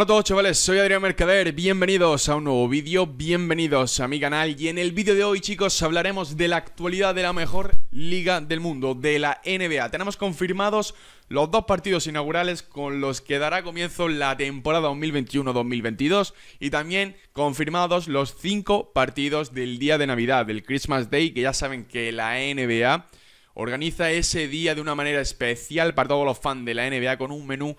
Hola a todos chavales, soy Adrián Mercader, bienvenidos a un nuevo vídeo, bienvenidos a mi canal y en el vídeo de hoy chicos hablaremos de la actualidad de la mejor liga del mundo, de la NBA. Tenemos confirmados los dos partidos inaugurales con los que dará comienzo la temporada 2021-2022 y también confirmados los cinco partidos del día de Navidad, del Christmas Day, que ya saben que la NBA organiza ese día de una manera especial para todos los fans de la NBA con un menú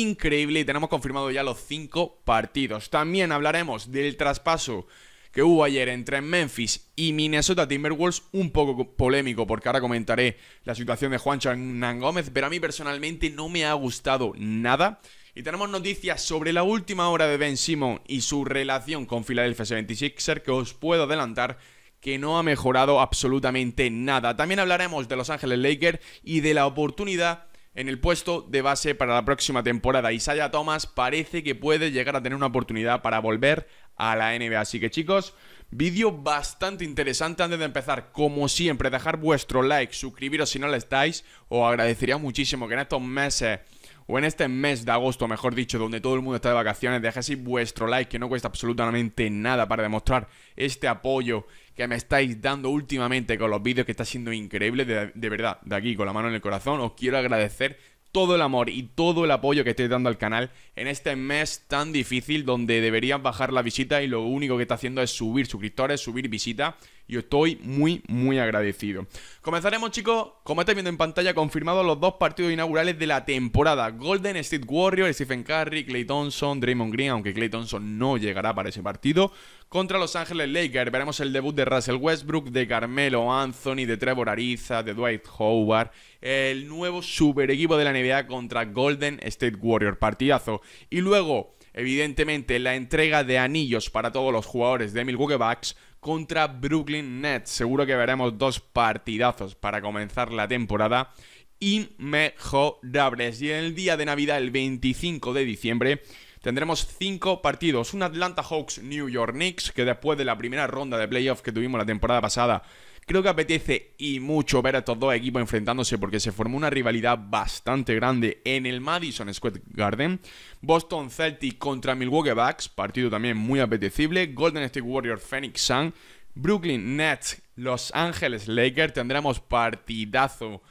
increíble y tenemos confirmado ya los 5 partidos. También hablaremos del traspaso que hubo ayer entre Memphis y Minnesota Timberwolves, un poco polémico porque ahora comentaré la situación de Juan Hernán Gómez, pero a mí personalmente no me ha gustado nada. Y tenemos noticias sobre la última hora de Ben Simon y su relación con Philadelphia 76er que os puedo adelantar que no ha mejorado absolutamente nada. También hablaremos de Los Ángeles Lakers y de la oportunidad en el puesto de base para la próxima temporada. Isaiah Thomas parece que puede llegar a tener una oportunidad para volver a la NBA. Así que chicos, vídeo bastante interesante antes de empezar. Como siempre, dejar vuestro like, suscribiros si no lo estáis. Os agradecería muchísimo que en estos meses o en este mes de agosto, mejor dicho, donde todo el mundo está de vacaciones, dejéis vuestro like, que no cuesta absolutamente nada para demostrar este apoyo que me estáis dando últimamente con los vídeos, que está siendo increíble, de, de verdad, de aquí, con la mano en el corazón, os quiero agradecer todo el amor y todo el apoyo que estáis dando al canal en este mes tan difícil donde deberían bajar la visita y lo único que está haciendo es subir suscriptores, subir visita y estoy muy muy agradecido. Comenzaremos chicos, como estáis viendo en pantalla, confirmados los dos partidos inaugurales de la temporada. Golden State Warriors, Stephen Curry, Clay Thompson, Draymond Green, aunque Clay Thompson no llegará para ese partido. Contra Los Ángeles Lakers veremos el debut de Russell Westbrook, de Carmelo Anthony, de Trevor Ariza, de Dwight Howard. El nuevo super equipo de la NBA contra Golden State Warriors. Partidazo. Y luego, evidentemente, la entrega de anillos para todos los jugadores de Milwaukee Bucks contra Brooklyn Nets. Seguro que veremos dos partidazos para comenzar la temporada inmejorables. Y en el día de Navidad, el 25 de diciembre, tendremos cinco partidos. Un Atlanta Hawks New York Knicks, que después de la primera ronda de playoffs que tuvimos la temporada pasada, creo que apetece y mucho ver a estos dos equipos enfrentándose porque se formó una rivalidad bastante grande en el Madison Square Garden. Boston Celtics contra Milwaukee Bucks, partido también muy apetecible. Golden State Warriors Phoenix Sun. Brooklyn Nets, Los Ángeles Lakers. Tendremos partidazo.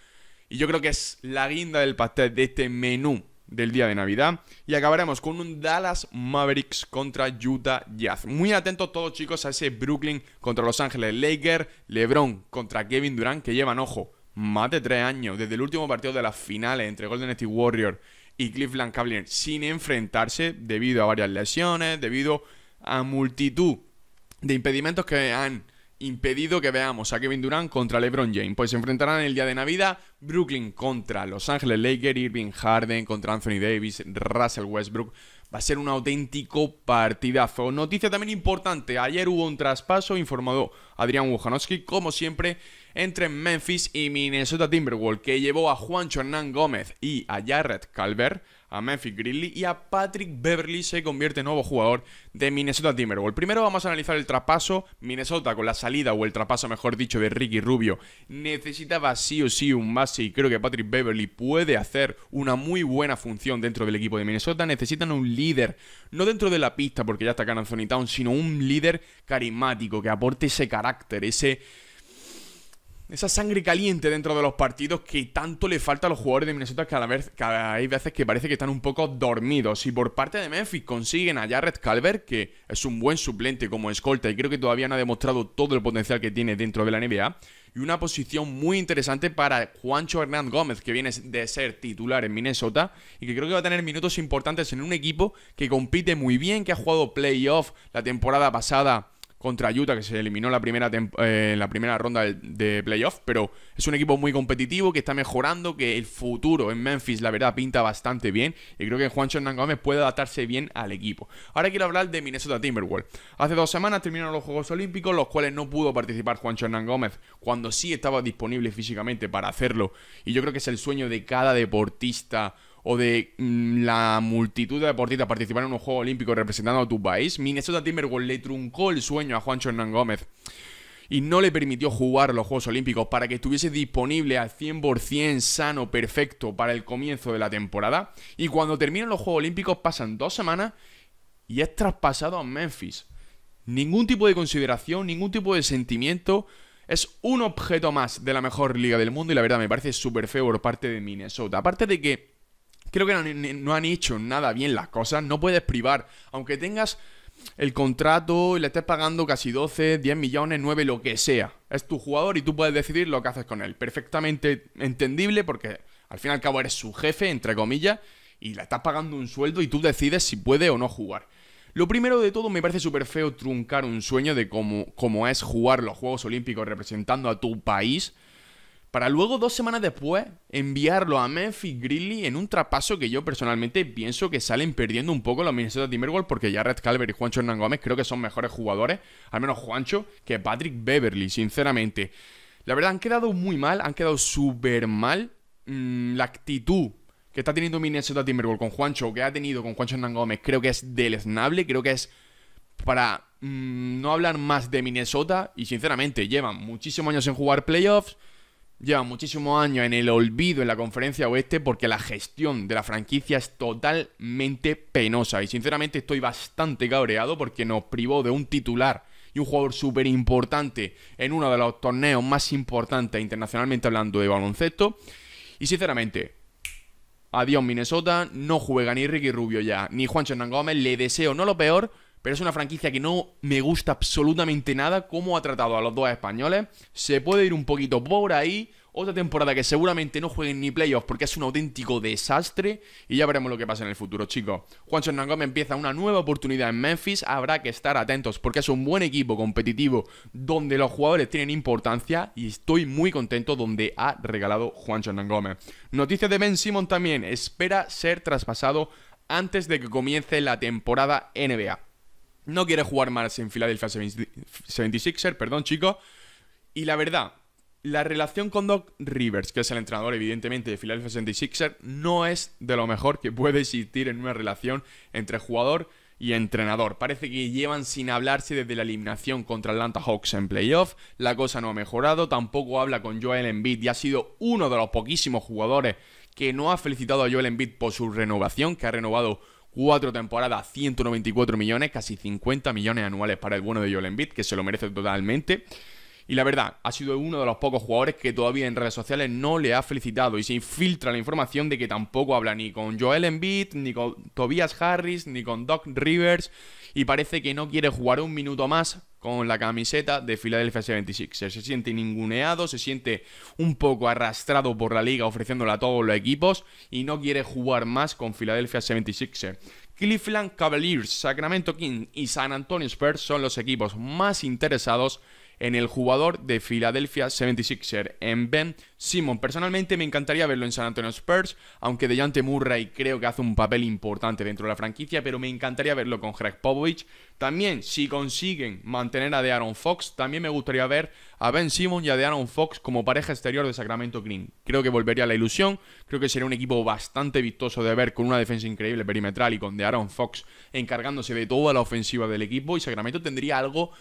Y yo creo que es la guinda del pastel de este menú del día de Navidad. Y acabaremos con un Dallas Mavericks contra Utah Jazz. Muy atentos todos chicos a ese Brooklyn contra Los Ángeles Lakers, LeBron contra Kevin Durant, que llevan, ojo, más de tres años desde el último partido de las finales entre Golden State Warriors y Cleveland Cavaliers sin enfrentarse debido a varias lesiones, debido a multitud de impedimentos que han impedido que veamos a Kevin Durant contra LeBron James. Pues se enfrentarán el día de Navidad Brooklyn contra Los Ángeles Lakers, Irving Harden contra Anthony Davis, Russell Westbrook. Va a ser un auténtico partidazo. Noticia también importante. Ayer hubo un traspaso, informado Adrián Wujanowski, como siempre, entre Memphis y Minnesota Timberwolves, que llevó a Juancho Hernán Gómez y a Jared Calvert a Memphis Grizzly y a Patrick Beverly se convierte en nuevo jugador de Minnesota Timberwolves. Primero vamos a analizar el traspaso. Minnesota con la salida o el traspaso, mejor dicho, de Ricky Rubio necesitaba sí o sí un base y creo que Patrick Beverly puede hacer una muy buena función dentro del equipo de Minnesota. Necesitan un líder, no dentro de la pista porque ya está Anthony Town, sino un líder carismático que aporte ese carácter, ese esa sangre caliente dentro de los partidos que tanto le falta a los jugadores de Minnesota que a la vez hay veces que parece que están un poco dormidos. Y por parte de Memphis consiguen a Jared Calvert, que es un buen suplente como escolta y creo que todavía no ha demostrado todo el potencial que tiene dentro de la NBA. Y una posición muy interesante para Juancho Hernán Gómez, que viene de ser titular en Minnesota y que creo que va a tener minutos importantes en un equipo que compite muy bien, que ha jugado playoff la temporada pasada contra Utah, que se eliminó la primera eh, en la primera ronda de, playoff, pero es un equipo muy competitivo, que está mejorando, que el futuro en Memphis, la verdad, pinta bastante bien, y creo que Juancho Hernán Gómez puede adaptarse bien al equipo. Ahora quiero hablar de Minnesota Timberwolves. Hace dos semanas terminaron los Juegos Olímpicos, los cuales no pudo participar Juancho Hernán Gómez, cuando sí estaba disponible físicamente para hacerlo, y yo creo que es el sueño de cada deportista o de mm, la multitud de deportistas participar en un juego olímpico representando a tu país, Minnesota Timberwolves le truncó el sueño a Juancho Hernán Gómez. y no le permitió jugar los Juegos Olímpicos para que estuviese disponible al 100% sano, perfecto para el comienzo de la temporada. Y cuando terminan los Juegos Olímpicos pasan dos semanas y es traspasado a Memphis. Ningún tipo de consideración, ningún tipo de sentimiento. Es un objeto más de la mejor liga del mundo y la verdad me parece súper feo por parte de Minnesota. Aparte de que creo que no, han hecho nada bien las cosas, no puedes privar, aunque tengas el contrato y le estés pagando casi 12, 10 millones, 9, lo que sea. Es tu jugador y tú puedes decidir lo que haces con él. Perfectamente entendible porque al fin y al cabo eres su jefe, entre comillas, y le estás pagando un sueldo y tú decides si puede o no jugar. Lo primero de todo me parece súper feo truncar un sueño de cómo, es jugar los Juegos Olímpicos representando a tu país para luego dos semanas después enviarlo a Memphis Grizzly en un trapaso que yo personalmente pienso que salen perdiendo un poco los Minnesota Timberwolves porque ya Red Calvert y Juancho Hernán Gómez creo que son mejores jugadores, al menos Juancho, que Patrick Beverly, sinceramente. La verdad, han quedado muy mal, han quedado súper mal. Mm, la actitud que está teniendo Minnesota Timberwolves con Juancho, que ha tenido con Juancho Hernán Gómez, creo que es deleznable, creo que es para mm, no hablar más de Minnesota y sinceramente llevan muchísimos años en jugar playoffs lleva muchísimos años en el olvido en la conferencia oeste porque la gestión de la franquicia es totalmente penosa. Y sinceramente estoy bastante cabreado porque nos privó de un titular y un jugador súper importante en uno de los torneos más importantes internacionalmente hablando de baloncesto. Y sinceramente, adiós Minnesota, no juega ni Ricky Rubio ya, ni Juan Hernán Gómez, le deseo no lo peor, pero es una franquicia que no me gusta absolutamente nada cómo ha tratado a los dos españoles. Se puede ir un poquito por ahí. Otra temporada que seguramente no jueguen ni playoffs porque es un auténtico desastre. Y ya veremos lo que pasa en el futuro, chicos. Juan Hernán empieza una nueva oportunidad en Memphis. Habrá que estar atentos porque es un buen equipo competitivo donde los jugadores tienen importancia. Y estoy muy contento donde ha regalado Juan Hernán Gómez. Noticias de Ben Simon también. Espera ser traspasado antes de que comience la temporada NBA. No quiere jugar más en Philadelphia 76er, perdón, chicos. Y la verdad, la relación con Doc Rivers, que es el entrenador evidentemente de Philadelphia 76er, no es de lo mejor que puede existir en una relación entre jugador y entrenador. Parece que llevan sin hablarse desde la eliminación contra Atlanta Hawks en playoff. La cosa no ha mejorado, tampoco habla con Joel Embiid y ha sido uno de los poquísimos jugadores que no ha felicitado a Joel Embiid por su renovación, que ha renovado Cuatro temporadas, 194 millones, casi 50 millones anuales para el bueno de Joel Embiid, que se lo merece totalmente. Y la verdad, ha sido uno de los pocos jugadores que todavía en redes sociales no le ha felicitado y se infiltra la información de que tampoco habla ni con Joel Embiid, ni con Tobias Harris, ni con Doc Rivers y parece que no quiere jugar un minuto más con la camiseta de Philadelphia 76 Se siente ninguneado, se siente un poco arrastrado por la liga ofreciéndole a todos los equipos y no quiere jugar más con Philadelphia 76 Cleveland Cavaliers, Sacramento Kings y San Antonio Spurs son los equipos más interesados en el jugador de Philadelphia 76er, en Ben Simon. Personalmente me encantaría verlo en San Antonio Spurs, aunque Dejante Murray creo que hace un papel importante dentro de la franquicia, pero me encantaría verlo con Greg Popovich. También, si consiguen mantener a De'Aaron Fox, también me gustaría ver a Ben Simon y a De'Aaron Fox como pareja exterior de Sacramento Green. Creo que volvería a la ilusión, creo que sería un equipo bastante vistoso de ver con una defensa increíble perimetral y con De'Aaron Fox encargándose de toda la ofensiva del equipo y Sacramento tendría algo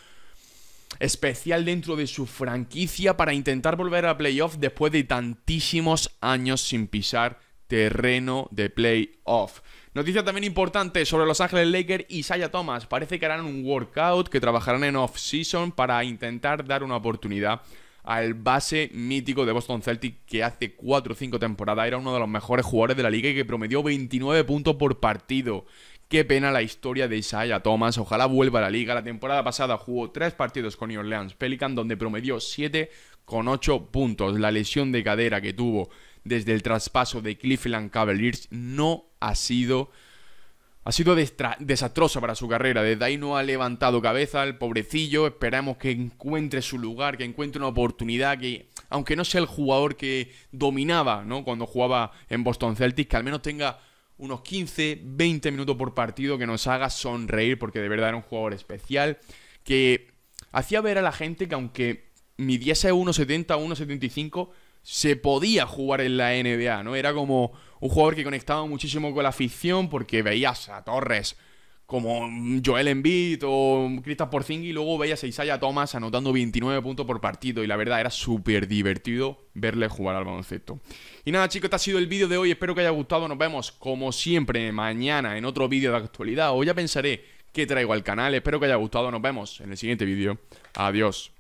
especial dentro de su franquicia para intentar volver a playoff después de tantísimos años sin pisar terreno de playoff. Noticia también importante sobre Los Ángeles Lakers y Saya Thomas. Parece que harán un workout, que trabajarán en off-season para intentar dar una oportunidad al base mítico de Boston Celtic que hace 4 o 5 temporadas era uno de los mejores jugadores de la liga y que promedió 29 puntos por partido. Qué pena la historia de Isaiah Thomas. Ojalá vuelva a la liga. La temporada pasada jugó tres partidos con New Orleans Pelican, donde promedió 7 con 8 puntos. La lesión de cadera que tuvo desde el traspaso de Cleveland Cavaliers no ha sido. Ha sido desastrosa para su carrera. Desde ahí no ha levantado cabeza el pobrecillo. Esperamos que encuentre su lugar, que encuentre una oportunidad, que aunque no sea el jugador que dominaba ¿no? cuando jugaba en Boston Celtics, que al menos tenga unos 15, 20 minutos por partido que nos haga sonreír porque de verdad era un jugador especial que hacía ver a la gente que aunque midiese 1.70 o 1.75 se podía jugar en la NBA, ¿no? Era como un jugador que conectaba muchísimo con la afición porque veías a Torres como Joel Embiid o Kristaps Porzingis y luego veías a Isaiah Thomas anotando 29 puntos por partido y la verdad era súper divertido verle jugar al baloncesto. Y nada chicos, este ha sido el vídeo de hoy, espero que haya gustado, nos vemos como siempre mañana en otro vídeo de actualidad. O ya pensaré qué traigo al canal, espero que haya gustado, nos vemos en el siguiente vídeo, adiós.